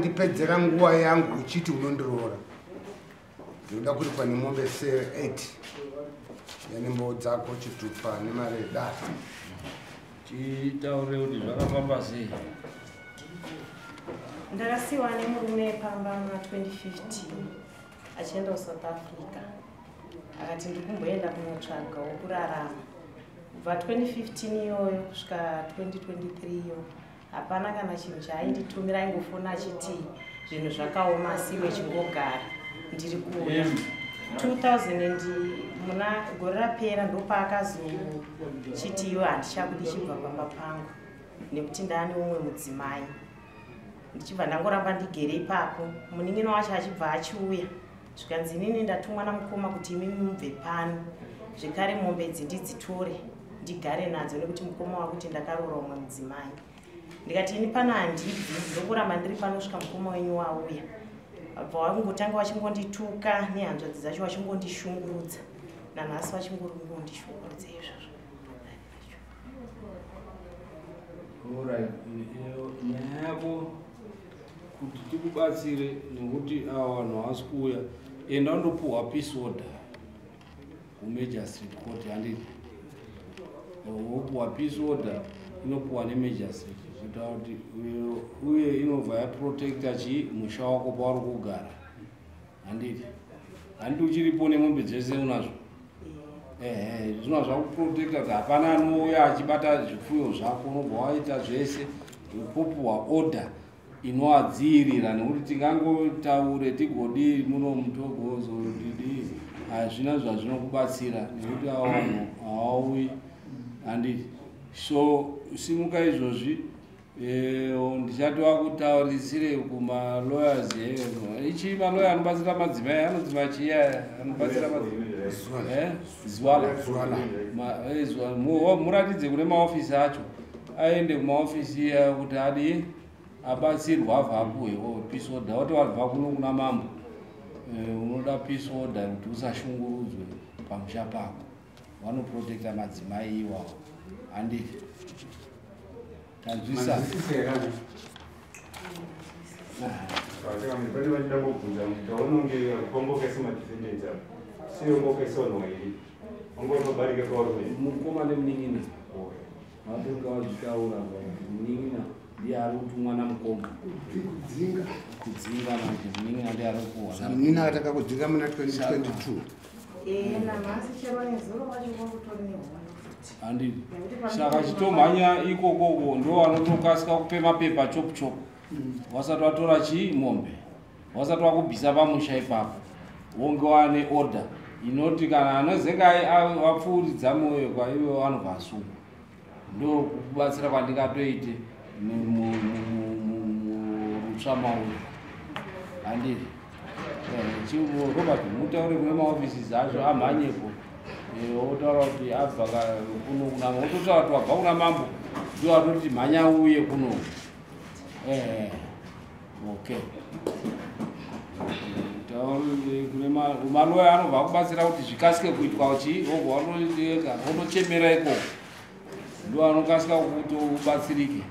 ndondipedzera nguva yangu uchiti unondiroora. Ndinoda kuti pane mombe 8 yanembo dzako chitupa nemari yedata. Titaure kuti zvakafamba sei? Ndakasiyiwa nemurume pamba muna 2015 achienda kusouth africa. Akati ndikumboenda kunotsvaga wokurarama. Kubva 2015 iyoyo kusvika 2023 iyo hapana kana chinhu chaainditumira aingofona achiti zvinhu zvakaoma asiwe chingogara. Ndiri kuuya 2000 muna gore rapera ndopaakazochiti iwe handichakudi chibva pamba pangu nekuti ndaane umwe mudzimai. Ndichibva ndangoramba ndigere ipapo munin'ino wacho achibva achiuya. Zvikanzi inini ndatumwa namukoma kuti imimi mubve pano. Zvekare mombe idzi ndidzitore ndigare nadzo nekuti mukoma wakuti ndakaroora umwe mudzimai ndikati ini pana handibvi ndokuramba ndiri pano kusvika mukoma wenyu wauya. Bva wakungotanga wachingondituka nehanzvadzi dzacho wachingondishungurudza. Nanhasi wachingondishungurudza izvozvo. Orit nyaya yako kuti tikubatsire nekuti ava vanhu havasi kuuya. Enda undopuhwa peace order kumajor street court handiti wopuhwa peace order inopuhwa nemajor street kuita kuti uye inobva yaprotecta chii musha wako pauri kugara. Handiti handiti uchiripo nemombe dzese unazvo ehe. Zvino zvakuprotecta kuti hapana anouya achibata zvipfuyo zvako unobva waita zvese popuhwa order inoadziyirira nekuti tingangotaure tigodii muno mutogozo didi hazvina zvazvinokubatsira nekuti ava vanhu hawauyi handiti so simuka izvozvi ndichati wakutaurisire kumalawyers ichi maloya anobatsira madzimai anonzi machiya anobatsira zwala muratidze kune maofisi acho. Aende kumaofisi iya kuti adii abatsirwa abva apuhwewo peace order. Wati wabva kuno kuna mambo. Unoda peace order kuti usashungurudzwe pamusha pako vanoprotekta madzimai iwawo. Handiti tanzwisa. Pane vachida kubvunza taunonge kwambokese madefendants avo siyongokese vanhu vairi? Wangonobarike kwauri mukoma nemunin'ina vatonga vazvitaura munin'ina ndiye ari kutumwa namukoma kudzinga kudzinga manje munin'ina ndiye ari kuwa samunina akataka kudzinga muna 2022 handiti saka chitomhanya ikokoko ndo vanotokasika kupe mapepa chopu chopu wasati watora chii mombe wasati wakubvisa pamusha ipapo wonge wane order inoti kana anozenge apfuuridza mwoyo kwaive vanobva asungwa ndo kubatsira kwandingatoite murutsva mauri robert mutaure kune maofisi acho amhanyepo otaura kuti abva kuno kunama ototaura kuti wabva kuna mambo ndo atoti mhanya uye kuno okay maloya anobva kubatsira kuti zvikasike kuitwa chi obva wanoeka otochemera ikoko ndo anokasika kuti ubatsirike